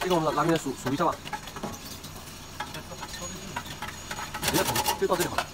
这个我们拿拿来数数一下吧。不要捅，就到这里好了。